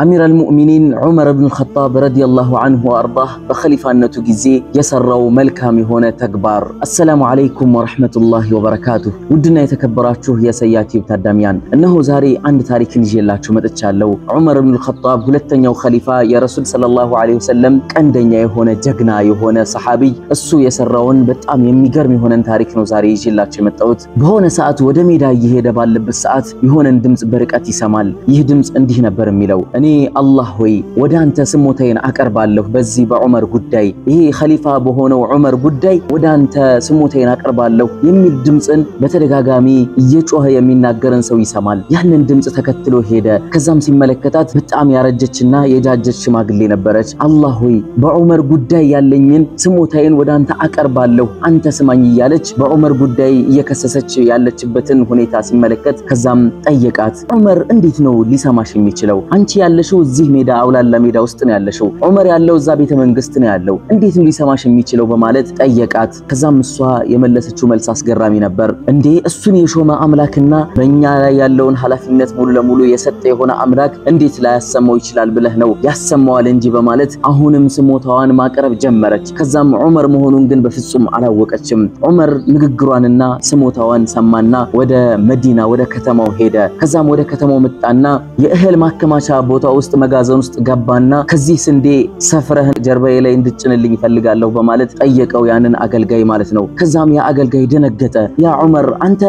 አሚር አልሙእሚኒን ዑመር ብን ልኸጣብ ረዲየላሁ አንሁ ወአርዳህ በኸሊፋነቱ ጊዜ የሰራው መልካም የሆነ ተግባር። አሰላሙ ዓለይኩም ወረሕመቱላሂ ወበረካቱሁ። ውድና የተከበራችሁ የሰያ ቲዩብ ታዳሚያን እነሆ ዛሬ አንድ ታሪክን ይዤላችሁ መጥቻለሁ። ዑመር ብን ልኸጣብ ሁለተኛው ኸሊፋ የረሱል ሰለላሁ ዐለይሂ ወሰለም ቀንደኛ የሆነ ጀግና የሆነ ሰሓቢይ እሱ የሰራውን በጣም የሚገርም የሆነን ታሪክ ነው ዛሬ ይዤላችሁ የመጣሁት። በሆነ ሰዓት ወደ ሜዳ እየሄደ ባለበት ሰዓት የሆነን ድምፅ በርቀት ይሰማል። ይህ ድምፅ እንዲህ ነበር የሚለው እኔ አላህ ሆይ ወደ አንተ ስሞታዬን አቀርባለሁ በዚህ በዑመር ጉዳይ ይሄ ኸሊፋ በሆነው ዑመር ጉዳይ ወደ አንተ ስሞታዬን አቀርባለሁ የሚል ድምፅን በተደጋጋሚ እየጮኸ የሚናገርን ሰው ይሰማል። ያንን ድምፅ ተከትሎ ሄደ። ከዛም ሲመለከታት በጣም ያረጀችና የጃጀች ሽማግሌ ነበረች። አላህ ሆይ በዑመር ጉዳይ ያለኝን ስሞታዬን ወደ አንተ አቀርባለሁ አንተ ስማኝ እያለች በዑመር ጉዳይ እየከሰሰች ያለችበትን ሁኔታ ሲመለከት ከዛም ጠየቃት። ዑመር እንዴት ነው ሊሰማሽ የሚችለው? አንቺ ያለሽው እዚህ ሜዳ አውላላ ሜዳ ውስጥ ነው ያለሽው። ዑመር ያለው እዛ ቤተ መንግስት ነው ያለው። እንዴት ነው ሊሰማሽ የሚችለው በማለት ጠየቃት። ከዛም እሷ የመለሰችው መልስ አስገራሚ ነበር። እንዴ እሱን የሾመ አምላክና በእኛ ላይ ያለውን ኃላፊነት ሙሉ ለሙሉ የሰጠ የሆነ አምላክ እንዴት ላያሰማው ይችላል ብለህ ነው ያሰማዋል እንጂ በማለት አሁንም ስሞታዋን ማቅረብ ጀመረች። ከዛም ዑመር መሆኑን ግን በፍጹም አላወቀችም። ዑመር ንግግሯንና ስሞታዋን ሰማና ወደ መዲና ወደ ከተማው ሄደ። ከዛም ወደ ከተማው መጣና የእህል ማከማቻ ቦታ ውስጥ መጋዘን ውስጥ ገባና ከዚህ ስንዴ ሰፍረህን ጀርባዬ ላይ እንድጭንልኝ ይፈልጋለሁ በማለት ጠየቀው፣ ያንን አገልጋይ ማለት ነው። ከዛም ያ አገልጋይ ደነገጠ። ያ ዑመር አንተ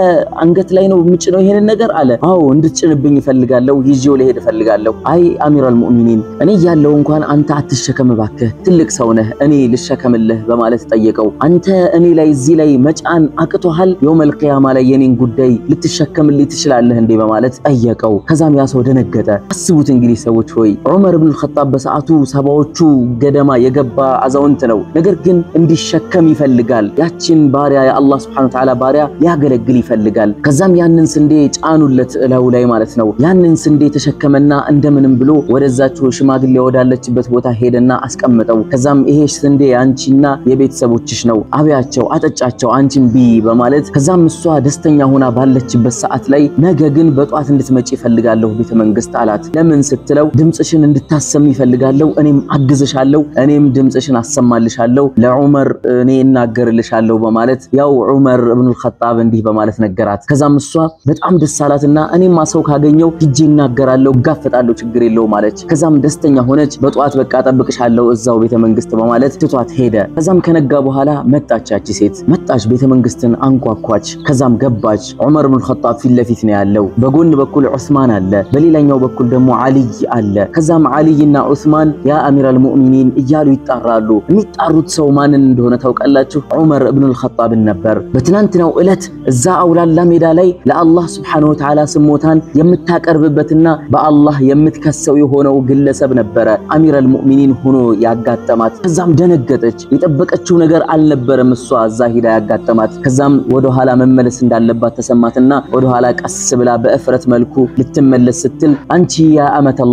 አንገት ላይ ነው የምጭነው ይሄንን ነገር አለ። አዎ እንድትጭንብኝ ይፈልጋለሁ፣ ይዤው ልሄድ እፈልጋለሁ። አይ አሚራል ሙእሚኒን እኔ ያለው እንኳን አንተ አትሸከም እባክህ፣ ትልቅ ሰው ነህ፣ እኔ ልሸከምልህ በማለት ጠየቀው። አንተ እኔ ላይ እዚህ ላይ መጫን አቅቶሃል? የውመል ቂያማ ላይ የኔን ጉዳይ ልትሸከምልኝ ትችላለህ እንዴ በማለት ጠየቀው። ከዛም ያ ሰው ደነገጠ። አስቡት እንግዲህ ሰዎች ሆይ ዑመር ብን ልኸጣብ በሰዓቱ ሰባዎቹ ገደማ የገባ አዛውንት ነው። ነገር ግን እንዲሸከም ይፈልጋል። ያችን ባሪያ የአላህ ስብሐነሁ ወተዓላ ባሪያ ሊያገለግል ይፈልጋል። ከዛም ያንን ስንዴ ጫኑለት እላዩ ላይ ማለት ነው። ያንን ስንዴ ተሸከመና እንደምንም ብሎ ወደዛችው ሽማግሌ ወዳለችበት ቦታ ሄደና አስቀምጠው። ከዛም ይሄ ስንዴ አንቺና የቤተሰቦችሽ ነው፣ አብያቸው፣ አጠጫቸው፣ አንቺም ብይ በማለት ከዛም እሷ ደስተኛ ሆና ባለችበት ሰዓት ላይ ነገ ግን በጧት እንድትመጪ ይፈልጋለሁ ቤተ መንግስት አላት። ለምን ስትለው ድምፅሽን እንድታሰሚ ይፈልጋለሁ፣ እኔም አግዝሻለሁ፣ እኔም ድምፅሽን አሰማልሻለሁ፣ ለዑመር እኔ እናገርልሻለሁ በማለት ያው ዑመር እብኑል ኸጣብ እንዲህ በማለት ነገራት። ከዛም እሷ በጣም ደስ አላትና እኔማ ሰው ካገኘው ሂጄ እናገራለሁ፣ እጋፈጣለሁ፣ ችግር የለውም አለች። ከዛም ደስተኛ ሆነች። በጠዋት በቃ ጠብቅሻለሁ እዛው ቤተ መንግስት በማለት ትቷት ሄደ። ከዛም ከነጋ በኋላ መጣች ያቺ ሴት መጣች፣ ቤተ መንግስትን አንኳኳች። ከዛም ገባች። ዑመር እብኑል ኸጣብ ፊት ለፊት ነው ያለው። በጎን በኩል ዑስማን አለ፣ በሌላኛው በኩል ደግሞ አልይ አለ። ከዛም አልይና ዑስማን ያ አሚራል ሙእሚኒን እያሉ ይጣራሉ። የሚጣሩት ሰው ማንን እንደሆነ ታውቃላችሁ? ዑመር እብኑል ኸጣብን ነበር። በትናንትናው ዕለት እዛ አውላላ ሜዳ ላይ ለአላህ ስብሐነሁ ወተዓላ ስሞታን የምታቀርብበትና በአላህ የምትከሰው የሆነው ግለሰብ ነበረ አሚራል ሙእሚኒን ሆኖ ያጋጠማት። ከዛም ደነገጠች። የጠበቀችው ነገር አልነበረም እሷ እዛ ሂዳ ያጋጠማት። ከዛም ወደኋላ መመለስ እንዳለባት ተሰማትና ወደኋላ ቀስ ብላ በእፍረት መልኩ ልትመለስ ስትል አንቺ ያ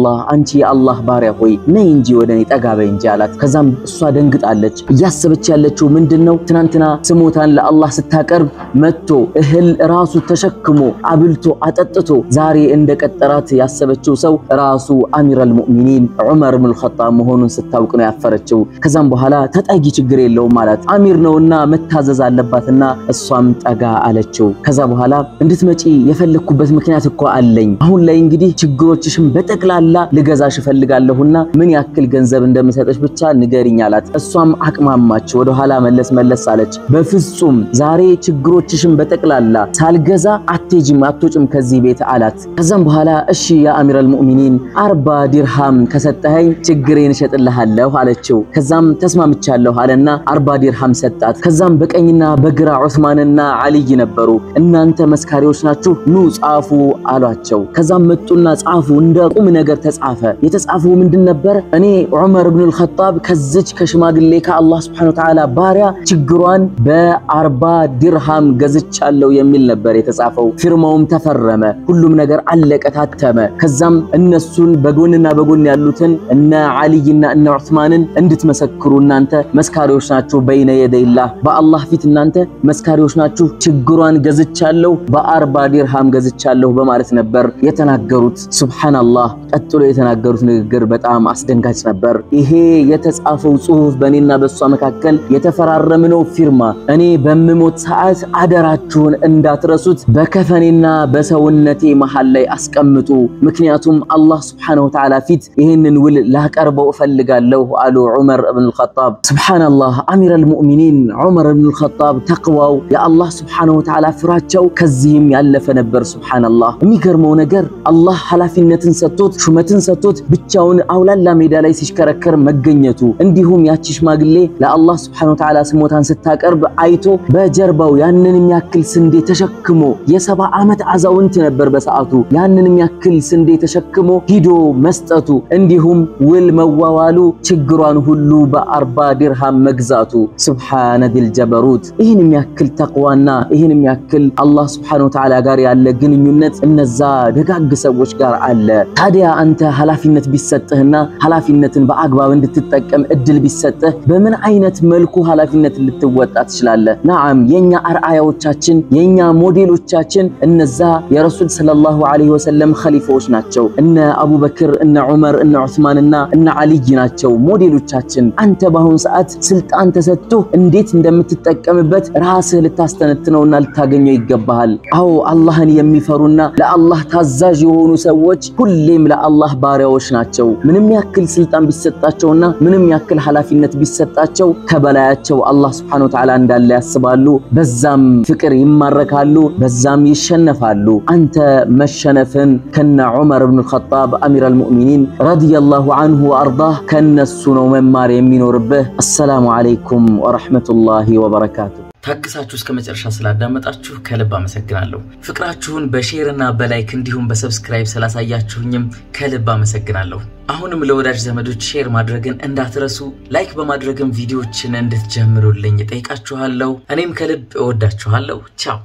አመተላህ አንቺ የአላህ ባሪያ ሆይ ነይ እንጂ ወደ እኔ ጠጋ በይ እንጂ አላት። ከዛም እሷ ደንግጣለች። እያሰበች ያለችው ምንድን ነው? ትናንትና ስሞታን ለአላህ ስታቀርብ መጥቶ እህል ራሱ ተሸክሞ አብልቶ አጠጥቶ ዛሬ እንደቀጠራት ያሰበችው ሰው ራሱ አሚራል ሙእሚኒን ዑመር ብኑል ኸጣብ መሆኑን ስታውቅ ነው ያፈረችው። ከዛም በኋላ ተጠጊ ችግር የለውም ማለት አሚር ነውና መታዘዝ አለባትና እሷም ጠጋ አለችው። ከዛ በኋላ እንድትመጪ የፈለግኩበት ምክንያት እኮ አለኝ። አሁን ላይ እንግዲህ ችግሮችሽም በጠቅላላ ልገዛሽ እፈልጋለሁና ምን ያክል ገንዘብ እንደምሰጠሽ ብቻ ንገሪኝ አላት። እሷም አቅማማች፣ ወደኋላ መለስ መለስ አለች። በፍጹም ዛሬ ችግሮችሽም በጠቅላላ ሳልገዛ አትሄጂም አትወጭም ከዚህ ቤት አላት። ከዛም በኋላ እሺ يا أمير المؤمنين አርባ ዲርሃም ከሰጠኸኝ ችግሬን እሸጥልሃለሁ አለችው። ከዛም ተስማምቻለሁ አለና አርባ ዲርሃም ሰጣት። ከዛም በቀኝና በግራ ዑስማንና አልይ ነበሩ። እናንተ መስካሪዎች ናችሁ ኑ ጻፉ አሏቸው። ከዛም መጡና ጻፉ። እንደ ቁም ነገር ተጻፈ። የተጻፈው ምንድን ነበር? እኔ ዑመር ብኑል ኸጣብ ከዚች ከሽማግሌ ከአላህ سبحانه وتعالى ባሪያ ችግሯን በአርባ ዲርሃም ገዝቻለሁ የሚል ነበር የተጻፈው። ፊርማውም ተፈረመ። ሁሉም ነገር አለቀ፣ ታተመ። ከዛም እነሱን በጎንና በጎን ያሉትን እነ አልይና እነ ዑስማንን እንድትመሰክሩ እናንተ መስካሪዎች ናችሁ፣ በይነ የደይላህ በአላህ ፊት እናንተ መስካሪዎች ናችሁ፣ ችግሯን ገዝቻለሁ በአርባ ዲርሃም ገዝቻለሁ በማለት ነበር የተናገሩት። ሱብሃንአላህ። ቀጥሎ የተናገሩት ንግግር በጣም አስደንጋጭ ነበር። ይሄ የተጻፈው ጽሑፍ በእኔና በእሷ መካከል የተፈራረምነው ፊርማ እኔ በምሞት ሰዓት አደራችሁን እንዳትረሱት በከፈኔና በሰውነቴ መሃል ላይ አስቀምጡ። ምክንያቱም አላህ ስብሓነሁ ወተዓላ ፊት ይህንን ውል ላቀርበው እፈልጋለሁ አሉ ዑመር እብን አልኸጣብ። ሱብሓነላህ አሚረል ሙእሚኒን ዑመር እብን አልኸጣብ ተቅዋው የአላህ ስብሓነሁ ወተዓላ ፍራቸው ከዚህም ያለፈ ነበር። ሱብሓነላህ የሚገርመው ነገር አላህ ኃላፊነትን ሰጥቶት ሹመትን ሰጥቶት ብቻውን አውላላ ሜዳ ላይ ሲሽከረከር መገኘቱ እንዲሁም ያቺ ሽማግሌ ለአላህ سبحانه وتعالى ስሞታን ስታቀርብ አይቶ በጀርባው ያንን የሚያክል ስንዴ ተሸክሞ የሰባ ዓመት አዛውንት ነበር በሰዓቱ። ያንን የሚያክል ስንዴ ተሸክሞ ሂዶ መስጠቱ እንዲሁም ውል መዋዋሉ ችግሯን ሁሉ በአርባ ዲርሃም መግዛቱ። سبحان ذي الجبروت ይህን የሚያክል ተቅዋና ይህን የሚያክል አላህ سبحانه وتعالى ጋር ያለ ግንኙነት እነዛ ደጋግ ሰዎች ጋር አለ። ታዲያ አንተ ኃላፊነት ቢሰጥህና ኃላፊነትን በአግባብ እንድትጠቀም እድል ቢሰጥህ በምን አይነት መልኩ ኃላፊነትን ልትወጣ ትችላለህ? ነዓም የኛ አርአያዎቻችን የኛ ሞዴሎቻችን እነዛ የረሱል ሰለላሁ ዐለይሂ ወሰለም ኸሊፋዎች ናቸው። እነ አቡበክር፣ እነ ዑመር፣ እነ ዑስማንና እነ አልይ ናቸው ሞዴሎቻችን። አንተ በአሁኑ ሰዓት ስልጣን ተሰጥቶ እንዴት እንደምትጠቀምበት ራስህ ልታስተነትነውና ልታገኘው ይገባሃል። አዎ አላህን የሚፈሩና ለአላህ ታዛዥ የሆኑ ሰዎች ሁሌም ለአላህ ባሪያዎች ናቸው። ምንም ያክል ስልጣን ቢሰጣቸውና ምንም ያክል ኃላፊነት ቢሰጣቸው ከበላያቸው አላህ ሱብሓነሁ ወተዓላ እንዳለ ያስባሉ። በዛም ፍቅር ይማረካሉ፣ በዛም ይሸነፋሉ። አንተ መሸነፍን ከነ ዑመር ብን ኸጣብ አሚረል ሙእሚኒን ረዲየላሁ አንሁ ወአርዳህ ከነሱ ነው መማር የሚኖርብህ። አሰላሙ አለይኩም ወረሕመቱላሂ ወበረካቱ። ታግሳችሁ እስከ መጨረሻ ስላዳመጣችሁ ከልብ አመሰግናለሁ። ፍቅራችሁን በሼርና በላይክ እንዲሁም በሰብስክራይብ ስላሳያችሁኝም ከልብ አመሰግናለሁ። አሁንም ለወዳጅ ዘመዶች share ማድረግን እንዳትረሱ፣ like በማድረግም ቪዲዮዎችን እንድትጀምሩልኝ ጠይቃችኋለሁ። እኔም ከልብ እወዳችኋለሁ። ቻው